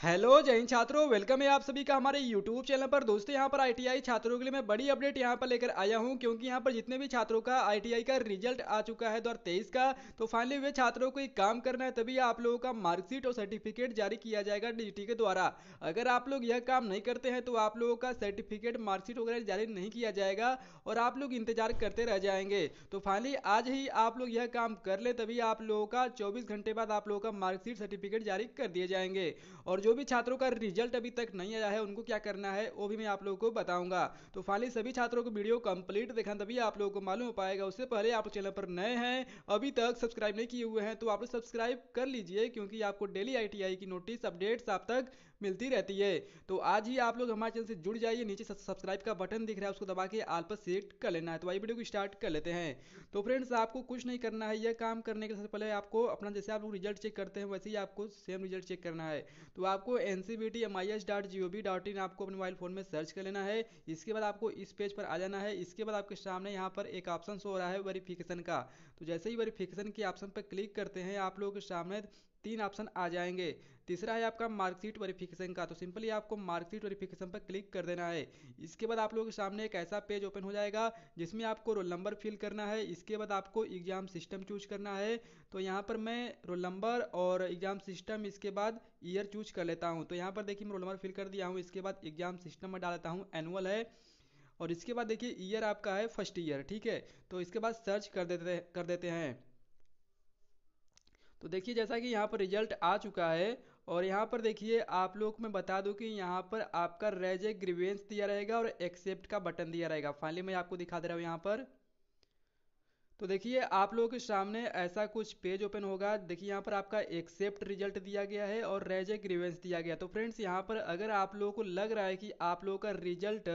Hello जय हिंद छात्रों, welcome है आप सभी का हमारे यूट्यूब चैनल पर। दोस्तों, यहाँ पर आईटीआई छात्रों के लिए मैं बड़ी अपडेट यहाँ पर लेकर आया हूँ, क्योंकि यहाँ पर जितने भी छात्रों का आईटीआई का रिज़ल्ट आ चुका है दो का तो फाइनली वे छात्रों को एक काम करना है, तभी आप लोगों का मार्कशीट और सर्टिफिकेट जारी किया जाएगा डिजिटी के द्वारा। अगर आप लोग यह काम नहीं करते हैं तो आप लोगों का सर्टिफिकेट मार्कशीट वगैरह जारी नहीं किया जाएगा और आप लोग इंतज़ार करते रह जाएँगे। तो फाइनली आज ही आप लोग यह काम कर ले, तभी आप लोगों का चौबीस घंटे बाद आप लोगों का मार्कशीट सर्टिफिकेट जारी कर दिए जाएँगे। और जो भी छात्रों का रिज़ल्ट अभी तक नहीं आया है, उनको क्या करना है, वो भी मैं आप लोगों को बताऊँगा। तो फाइनली सभी छात्रों को वीडियो कंप्लीट देखा, तभी आप लोगों को मालूम हो पाएगा। उससे पहले आप चैनल पर नए हैं, अभी तक सब्सक्राइब नहीं किए हुए हैं तो आप लोग सब्सक्राइब कर लीजिए, क्योंकि आपको डेली आईटीआई की नोटिस अपडेट्स आप तक मिलती रहती है। तो आज ही आप लोग हमारे चैनल से जुड़ जाइए। नीचे सब्सक्राइब का बटन दिख रहा है, उसको दबा के आल पर सेट कर लेना है। तो आई वीडियो को स्टार्ट कर लेते हैं। तो फ्रेंड्स आपको कुछ नहीं करना है। यह काम करने के सबसे पहले आपको अपना जैसे आप लोग रिज़ल्ट चेक करते हैं, वैसे ही आपको सेम रिज़ल्ट चेक करना है। तो आपको N C B T M I S dot G O V dot in आपको अपने मोबाइल फ़ोन में सर्च कर लेना है। इसके बाद आपको इस पेज पर आ जाना है। इसके बाद आपके सामने यहाँ पर एक ऑप्शन शो हो रहा है वेरिफिकेशन का। तो जैसे ही वेरिफिकेशन के ऑप्शन पर क्लिक करते हैं, आप लोगों के सामने तीन ऑप्शन आ जाएँगे। तीसरा है आपका मार्कशीट वेरिफिकेशन का। तो सिंपली आपको मार्कशीट वेरिफिकेशन पर क्लिक कर देना है। इसके बाद आप लोगों के सामने एक ऐसा पेज ओपन हो जाएगा, जिसमें आपको रोल नंबर फिल करना है। इसके बाद आपको एग्ज़ाम सिस्टम चूज़ करना है। तो यहाँ पर मैं रोल नंबर और एग्ज़ाम सिस्टम, इसके बाद ईयर चूज़ कर लेता हूँ। तो यहाँ पर देखिए मैं रोल नंबर फिल कर दिया हूँ। इसके बाद एग्ज़ाम सिस्टम में डाल देता हूँ, एनुअल है। और इसके बाद देखिए ईयर आपका है फ़र्स्ट ईयर, ठीक है? तो इसके बाद सर्च कर देते कर देते हैं। तो देखिए जैसा कि यहाँ पर रिज़ल्ट आ चुका है और यहाँ पर देखिए, आप लोग मैं बता दूँ कि यहाँ पर आपका रेज ग्रीवेंस दिया रहेगा और एक्सेप्ट का बटन दिया रहेगा। फाइनली मैं आपको दिखा दे रहा हूँ यहाँ पर। तो देखिए, आप लोगों के सामने ऐसा कुछ पेज ओपन होगा। देखिए, यहाँ पर आपका एक्सेप्ट रिज़ल्ट दिया गया है और रेजे ग्रीवेंस दिया गया। तो फ्रेंड्स यहाँ पर अगर आप लोगों को लग रहा है कि आप लोगों का रिज़ल्ट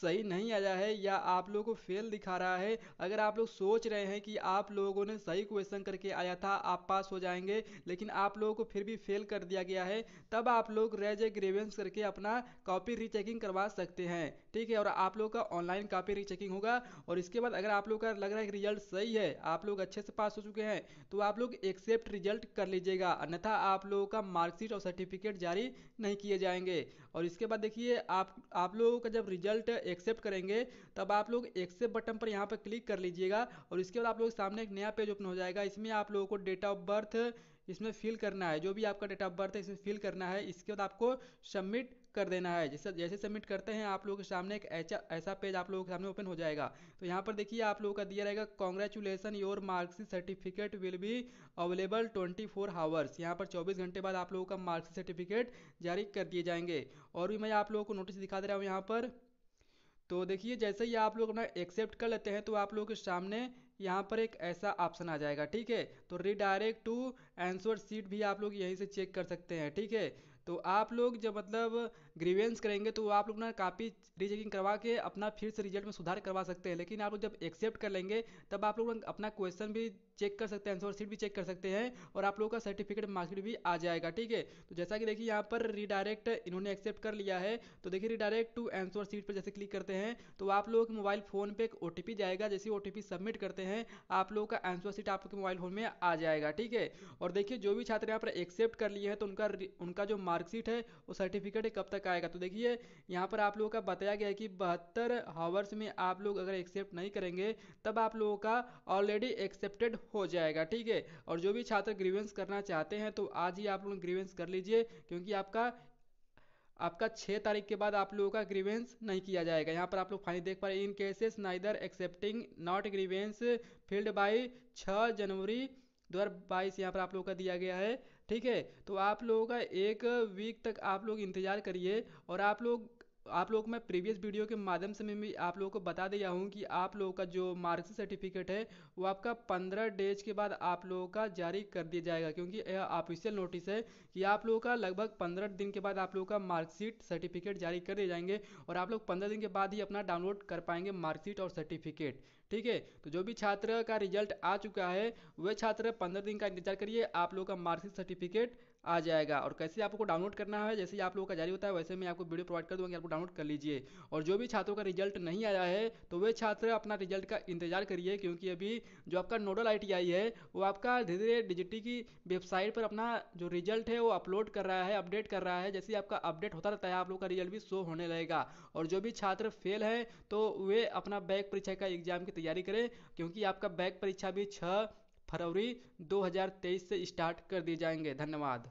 सही नहीं आया है या आप लोगों को फेल दिखा रहा है, अगर आप लोग सोच रहे हैं कि आप लोगों ने सही क्वेश्चन करके आया था, आप पास हो जाएँगे, लेकिन आप लोगों को फिर भी फेल कर दिया गया है, तब आप लोग रेज ग्रीवेंस करके अपना कॉपी रीचेकिंग करवा सकते हैं। ठीक है, और आप लोग का ऑनलाइन कॉपी रीचेकिंग होगा, और इसके बाद अगर आप लोग का लग रहा है कि रिज़ल्ट सही सही है, आप लोग अच्छे से पास हो चुके हैं तो आप लोग एक्सेप्ट रिज़ल्ट कर लीजिएगा, अन्यथा आप लोगों का मार्कशीट और सर्टिफिकेट जारी नहीं किए जाएँगे। और इसके बाद देखिए, आप आप लोगों का जब रिज़ल्ट एक्सेप्ट करेंगे, तब आप लोग एक्सेप्ट बटन पर यहाँ पर क्लिक कर लीजिएगा, और इसके बाद आप लोग सामने एक नया पेज ओपन हो जाएगा, इसमें आप लोगों को डेट ऑफ़ बर्थ इसमें फिल करना है, जो भी आपका डेट ऑफ़ बर्थ है, इसमें फिल करना है, इसके बाद आपको सबमिट कर देना है। जैसे जैसे सबमिट करते हैं, आप लोगों के सामने एक ऐसा ऐसा पेज आप लोगों के सामने ओपन हो जाएगा। तो यहाँ पर देखिए, आप लोगों का दिया रहेगा congratulation your marksheet certificate will be available twenty four hours यहाँ पर चौबीस घंटे बाद आप लोगों का मार्क्सिट सर्टिफिकेट जारी कर दिए जाएँगे। और भी मैं आप लोगों को नोटिस दिखा दे रहा हूँ यहाँ पर। तो देखिए, जैसे ही आप लोग अपना एक्सेप्ट कर लेते हैं तो आप लोगों के सामने यहाँ पर एक ऐसा ऑप्शन आ जाएगा, ठीक है? तो रिडायरेक्ट टू आंसर सीट भी आप लोग यहीं से चेक कर सकते हैं, ठीक है? तो आप लोग जब मतलब ग्रीवेंस करेंगे तो आप लोग ना काफ़ी रीचेकिंग करवा के अपना फिर से रिज़ल्ट में सुधार करवा सकते हैं। लेकिन आप लोग जब एक्सेप्ट कर लेंगे, तब आप लोग अपना क्वेश्चन भी चेक कर सकते हैं आंसर सीट भी चेक कर सकते हैं और आप लोगों का सर्टिफिकेट मार्कशीट भी आ जाएगा, ठीक है? तो जैसा कि देखिए यहाँ पर रिडायरेक्ट इन्होंने एक्सेप्ट कर लिया है। तो देखिए रिडायरेक्ट टू आंसर सीट पर जैसे क्लिक करते हैं तो आप लोगों के मोबाइल फ़ोन पे एक ओटीपी जाएगा। जैसे ओ सबमिट करते हैं, आप लोगों का आंसर सीट आपके मोबाइल फ़ोन में आ जाएगा, ठीक है? और देखिए जो भी छात्र यहाँ पर एक्सेप्ट कर लिए हैं तो उनका उनका जो मार्कशीट है, वो सर्टिफिकेट कब तक आएगा। तो देखिए, यहाँ पर आप लोगों का बताया गया है कि बहत्तर हावर्स में आप लोग अगर एक्सेप्ट नहीं करेंगे, तब आप लोगों का ऑलरेडी एक्सेप्टेड हो जाएगा, ठीक है? और जो भी छात्र ग्रीवेंस करना चाहते हैं तो आज ही आप लोग ग्रीवेंस कर लीजिए, क्योंकि आपका आपका छः तारीख के बाद आप लोगों का ग्रीवेंस नहीं किया जाएगा। यहाँ पर आप लोग फाइनली देख पा रहे in cases neither accepting not grievance field by छः जनवरी दो हज़ार बाईस यहाँ पर आप लोगों का दिया गया है। ठीक है? तो आप लोगों का एक वीक तक आप लोग इंतज़ार करिए और आप लोग आप लोग मैं प्रीवियस वीडियो के माध्यम से मैं भी आप लोगों को बता दिया हूँ कि आप लोगों का जो मार्क्स सर्टिफिकेट है, वो आपका पंद्रह डेज़ के बाद आप लोगों का जारी कर दिया जाएगा, क्योंकि यह ऑफिशियल नोटिस है कि आप लोगों का लगभग पंद्रह दिन के बाद आप लोगों का मार्कशीट सर्टिफिकेट जारी कर दिए जाएँगे और आप लोग पंद्रह दिन के बाद ही अपना डाउनलोड कर पाएँगे मार्कशीट और सर्टिफिकेट, ठीक है? तो जो भी छात्र का रिज़ल्ट आ चुका है, वह छात्र पंद्रह दिन का इंतज़ार करिए, आप लोगों का मार्कशीट सर्टिफिकेट आ जाएगा। और कैसे आपको डाउनलोड करना है, जैसे आप लोगों का जारी होता है, वैसे मैं आपको वीडियो प्रोवाइड कर दूँगा आपको डाउनलोड कर लीजिए। और जो भी छात्रों का रिज़ल्ट नहीं आया है तो वे छात्र अपना रिज़ल्ट का इंतज़ार करिए, क्योंकि अभी जो आपका नोडल आईटीआई है, वो आपका धीरे धीरे डिजिटी की वेबसाइट पर अपना जो रिज़ल्ट है, वो अपलोड कर रहा है अपडेट कर रहा है। जैसे ही आपका अपडेट होता रहता है, आप लोग का रिज़ल्ट भी शो होने लगेगा। और जो भी छात्र फेल है तो वे अपना बैक परीक्षा का एग्ज़ाम की तैयारी करें, क्योंकि आपका बैक परीक्षा भी छः फरवरी 2023 से स्टार्ट कर दिए जाएँगे। धन्यवाद।